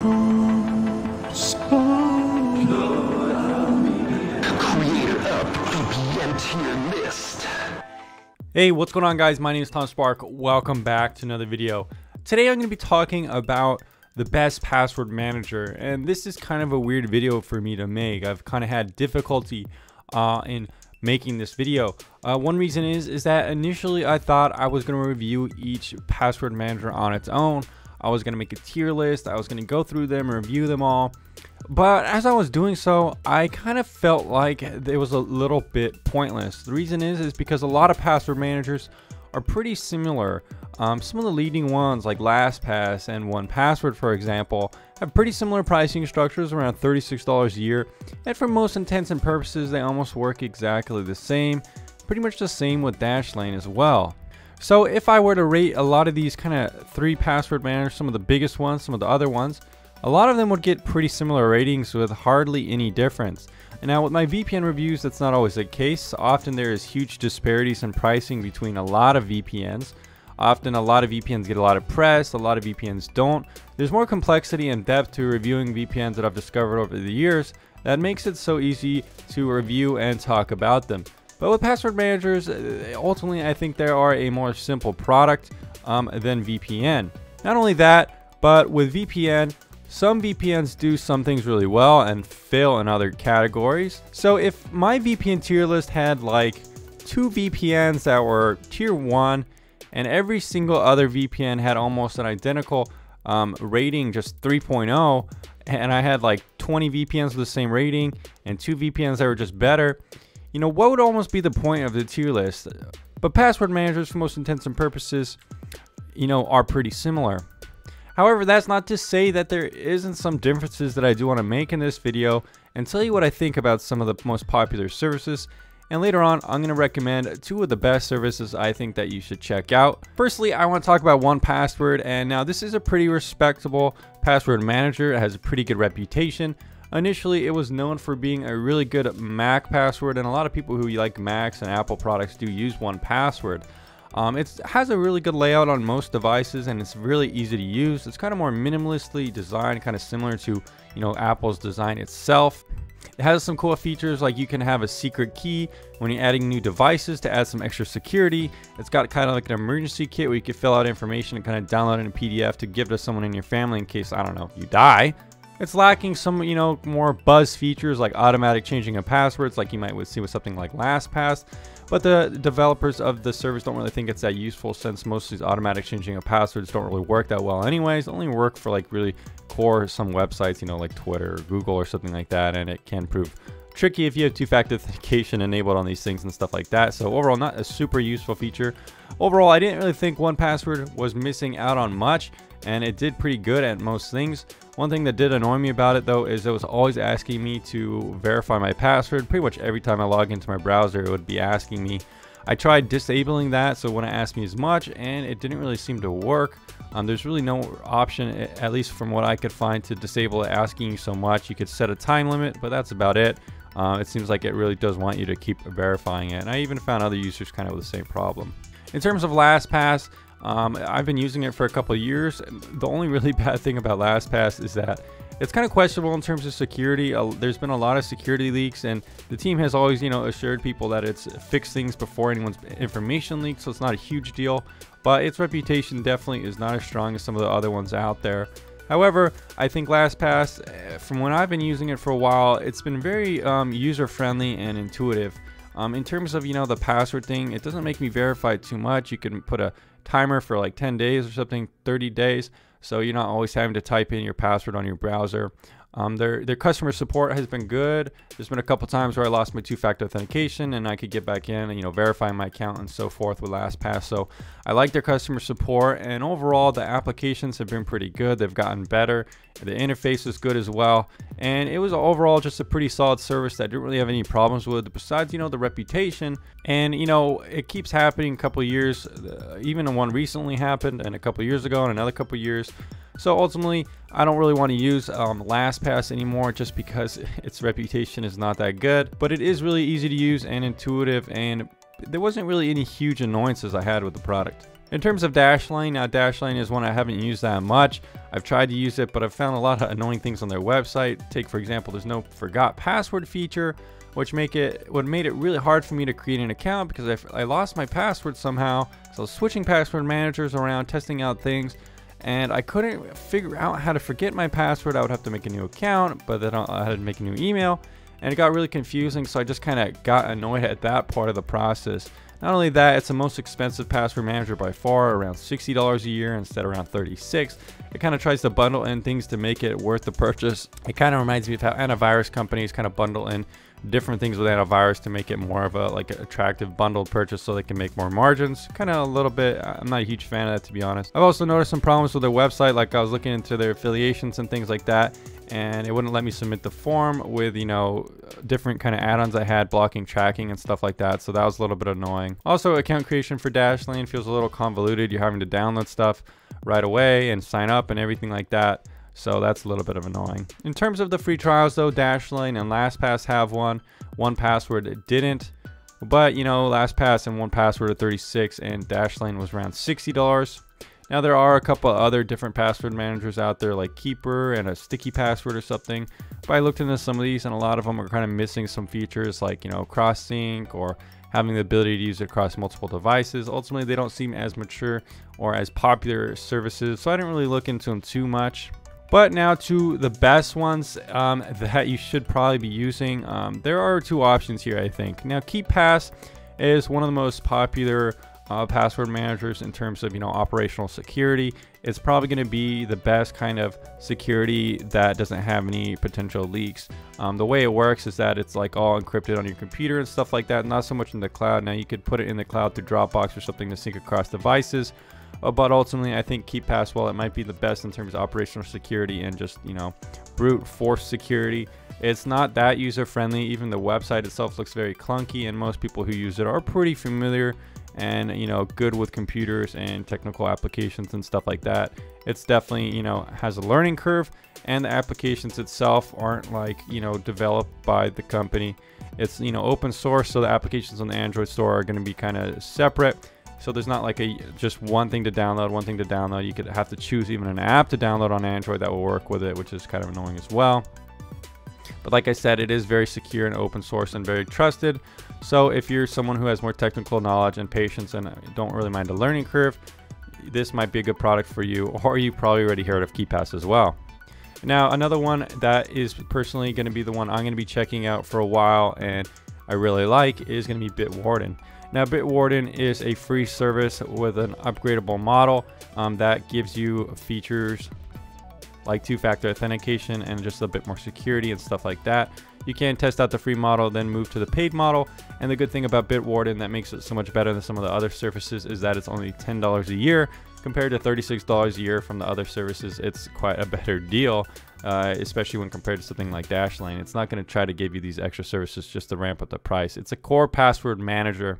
Hey, what's going on guys? My name is Tom Spark. Welcome back to another video. Today I'm going to be talking about the best password manager and this is kind of a weird video for me to make. I've kind of had difficulty uh, in making this video. Uh, one reason is is that initially I thought I was going to review each password manager on its own. I was going to make a tier list. I was going to go through them, review them all. But as I was doing so, I kind of felt like it was a little bit pointless. The reason is is because a lot of password managers are pretty similar. Um, some of the leading ones like LastPass and 1Password for example have pretty similar pricing structures around $36 a year and for most intents and purposes they almost work exactly the same. Pretty much the same with Dashlane as well. So if I were to rate a lot of these kind of three password managers, some of the biggest ones, some of the other ones, a lot of them would get pretty similar ratings with hardly any difference. And now with my VPN reviews, that's not always the case. Often there is huge disparities in pricing between a lot of VPNs. Often a lot of VPNs get a lot of press, a lot of VPNs don't. There's more complexity and depth to reviewing VPNs that I've discovered over the years that makes it so easy to review and talk about them. But with password managers, uh, ultimately I think they are a more simple product um, than VPN. Not only that, but with VPN, some VPNs do some things really well and fail in other categories. So if my VPN tier list had like two VPNs that were tier 1 and every single other VPN had almost an identical um, rating, just 3.0, and I had like 20 VPNs with the same rating and two VPNs that were just better, you know, what would almost be the point of the tier list? But password managers, for most intents and purposes, you know, are pretty similar. However, that's not to say that there isn't some differences that I do want to make in this video and tell you what I think about some of the most popular services. And later on, I'm going to recommend two of the best services I think that you should check out. Firstly, I want to talk about 1Password. And now this is a pretty respectable password manager. It has a pretty good reputation. Initially, it was known for being a really good Mac password, and a lot of people who like Macs and Apple products do use 1Password. Um, it has a really good layout on most devices and it's really easy to use. It's kind of more minimalistically designed, kind of similar to, you know, Apple's design itself. It has some cool features like you can have a secret key when you're adding new devices to add some extra security. It's got kind of like an emergency kit where you can fill out information and kind of download it in a PDF to give to someone in your family in case, I don't know, you die. It's lacking some, you know, more buzz features like automatic changing of passwords like you might see with something like LastPass. But the developers of the service don't really think it's that useful since most of these automatic changing of passwords don't really work that well anyways. They only work for like really core some websites, you know, like Twitter or Google or something like that. And it can prove tricky if you have two-factor authentication enabled on these things and stuff like that. So overall, not a super useful feature. Overall, I didn't really think 1Password was missing out on much and it did pretty good at most things. One thing that did annoy me about it though is it was always asking me to verify my password. Pretty much every time I log into my browser it would be asking me. I tried disabling that so it wouldn't ask me as much and it didn't really seem to work. Um, there's really no option, at least from what I could find, to disable it asking you so much. You could set a time limit, but that's about it. Uh, it seems like it really does want you to keep verifying it. And I even found other users kind of with the same problem. In terms of LastPass, um, I've been using it for a couple years. The only really bad thing about LastPass is that it's kind of questionable in terms of security. Uh, there's been a lot of security leaks, and the team has always, you know, assured people that it's fixed things before anyone's information leaks, so it's not a huge deal. But its reputation definitely is not as strong as some of the other ones out there. However, I think LastPass, eh, from when I've been using it for a while, it's been very um, user-friendly and intuitive. Um, in terms of, you know, the password thing, it doesn't make me verify too much. You can put a timer for like 10 days or something, 30 days. So you're not always having to type in your password on your browser. Um, their their customer support has been good. There's been a couple times where I lost my two-factor authentication and I could get back in and you know verify my account and so forth with LastPass. So I like their customer support and overall the applications have been pretty good. They've gotten better. The interface is good as well, and it was overall just a pretty solid service that I didn't really have any problems with. Besides you know the reputation and you know it keeps happening a couple years. Uh, even one recently happened and a couple years ago and another couple years. So ultimately, I don't really want to use um, LastPass anymore just because its reputation is not that good. But it is really easy to use and intuitive and there wasn't really any huge annoyances I had with the product. In terms of Dashlane, now Dashlane is one I haven't used that much. I've tried to use it, but I've found a lot of annoying things on their website. Take for example, there's no forgot password feature, which make it what made it really hard for me to create an account because I, I lost my password somehow. So switching password managers around, testing out things, and I couldn't figure out how to forget my password. I would have to make a new account, but then I had to make a new email, and it got really confusing. So I just kind of got annoyed at that part of the process. Not only that, it's the most expensive password manager by far, around $60 a year instead of around 36. It kind of tries to bundle in things to make it worth the purchase. It kind of reminds me of how antivirus companies kind of bundle in different things with antivirus to make it more of a like attractive bundled purchase so they can make more margins. Kind of a little bit, I'm not a huge fan of that to be honest. I've also noticed some problems with their website, like I was looking into their affiliations and things like that, and it wouldn't let me submit the form with you know different kind of add-ons I had blocking tracking and stuff like that so that was a little bit annoying also account creation for Dashlane feels a little convoluted you're having to download stuff right away and sign up and everything like that so that's a little bit of annoying in terms of the free trials though Dashlane and LastPass have one 1Password didn't but you know LastPass and 1Password are 36 and Dashlane was around $60 now there are a couple other different password managers out there like Keeper and a sticky password or something. But I looked into some of these and a lot of them are kind of missing some features like, you know, cross sync or having the ability to use it across multiple devices. Ultimately, they don't seem as mature or as popular services, so I didn't really look into them too much. But now to the best ones um, that you should probably be using. Um, there are two options here, I think. Now, KeePass is one of the most popular uh, password managers in terms of you know operational security it's probably going to be the best kind of security that doesn't have any potential leaks um, the way it works is that it's like all encrypted on your computer and stuff like that not so much in the cloud now you could put it in the cloud through dropbox or something to sync across devices Uh, but ultimately i think KeePass while it might be the best in terms of operational security and just you know brute force security it's not that user friendly even the website itself looks very clunky and most people who use it are pretty familiar and you know good with computers and technical applications and stuff like that. It's definitely you know has a learning curve and the applications itself aren't like you know developed by the company. It's you know open source so the applications on the android store are going to be kind of separate so there's not like a just one thing to download one thing to download you could have to choose even an app to download on android that will work with it which is kind of annoying as well but like I said, it is very secure and open source and very trusted. So if you're someone who has more technical knowledge and patience and don't really mind the learning curve, this might be a good product for you, or you probably already heard of KeePass as well. Now, another one that is personally going to be the one I'm going to be checking out for a while and I really like is going to be Bitwarden. Now, Bitwarden is a free service with an upgradable model um, that gives you features like two-factor authentication and just a bit more security and stuff like that. You can test out the free model, then move to the paid model. And the good thing about Bitwarden that makes it so much better than some of the other services is that it's only $10 a year compared to $36 a year from the other services. It's quite a better deal, uh, especially when compared to something like Dashlane. It's not going to try to give you these extra services just to ramp up the price. It's a core password manager.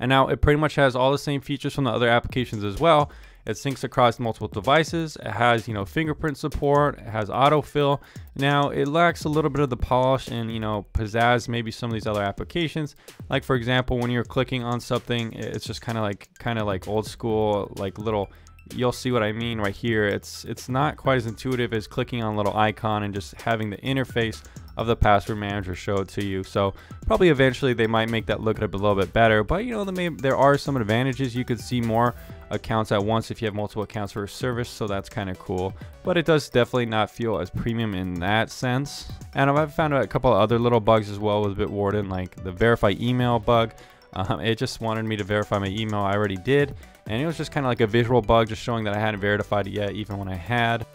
And now it pretty much has all the same features from the other applications as well. It syncs across multiple devices. It has, you know, fingerprint support. It has autofill. Now, it lacks a little bit of the polish and, you know, pizzazz maybe some of these other applications. Like, for example, when you're clicking on something, it's just kind of like, kind of like old school, like little you'll see what I mean right here. It's it's not quite as intuitive as clicking on a little icon and just having the interface of the password manager show it to you. So probably eventually they might make that look a little bit better. But you know, there are some advantages. You could see more accounts at once if you have multiple accounts for a service so that's kind of cool but it does definitely not feel as premium in that sense and I've found a couple of other little bugs as well with Bitwarden like the verify email bug um, it just wanted me to verify my email I already did and it was just kind of like a visual bug just showing that I hadn't verified it yet even when I had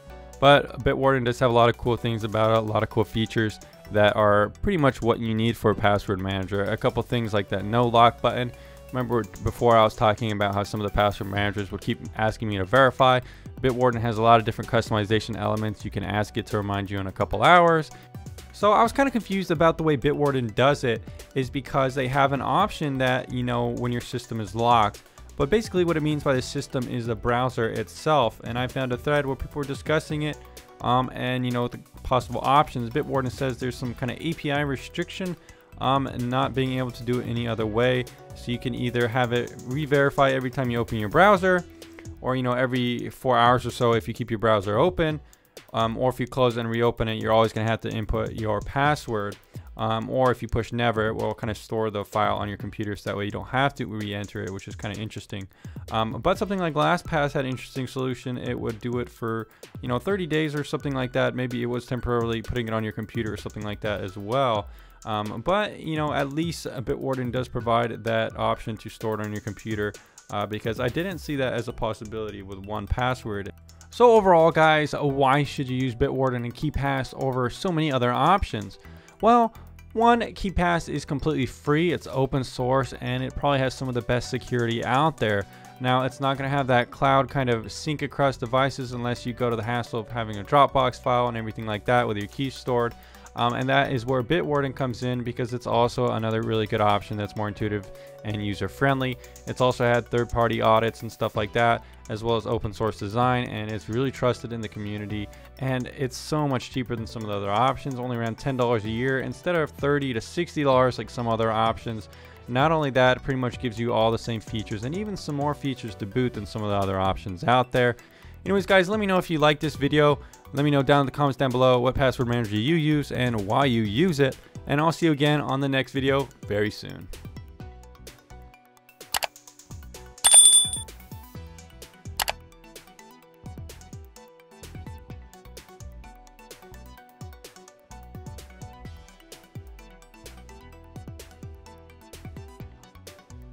but Bitwarden does have a lot of cool things about it a lot of cool features that are pretty much what you need for a password manager a couple things like that no lock button Remember before I was talking about how some of the password managers would keep asking me to verify. Bitwarden has a lot of different customization elements. You can ask it to remind you in a couple hours. So I was kind of confused about the way Bitwarden does it is because they have an option that, you know, when your system is locked, but basically what it means by the system is the browser itself. And I found a thread where people were discussing it um, and, you know, the possible options. Bitwarden says there's some kind of API restriction um, not being able to do it any other way. So you can either have it re-verify every time you open your browser, or you know every four hours or so if you keep your browser open, um, or if you close and reopen it, you're always going to have to input your password. Um, or if you push never, it will kind of store the file on your computer so that way you don't have to re-enter it, which is kind of interesting. Um, but something like LastPass had an interesting solution. It would do it for, you know, 30 days or something like that. Maybe it was temporarily putting it on your computer or something like that as well. Um, but, you know, at least Bitwarden does provide that option to store it on your computer uh, because I didn't see that as a possibility with 1Password. So overall, guys, why should you use Bitwarden and KeePass over so many other options? Well, one, KeePass is completely free, it's open source, and it probably has some of the best security out there. Now, it's not going to have that cloud kind of sync across devices unless you go to the hassle of having a Dropbox file and everything like that with your keys stored. Um, and that is where Bitwarden comes in because it's also another really good option that's more intuitive and user friendly. It's also had third party audits and stuff like that, as well as open source design, and it's really trusted in the community. And it's so much cheaper than some of the other options, only around $10 a year instead of 30 to $60 like some other options. Not only that, pretty much gives you all the same features and even some more features to boot than some of the other options out there. Anyways, guys, let me know if you like this video. Let me know down in the comments down below what password manager you use and why you use it. And I'll see you again on the next video very soon.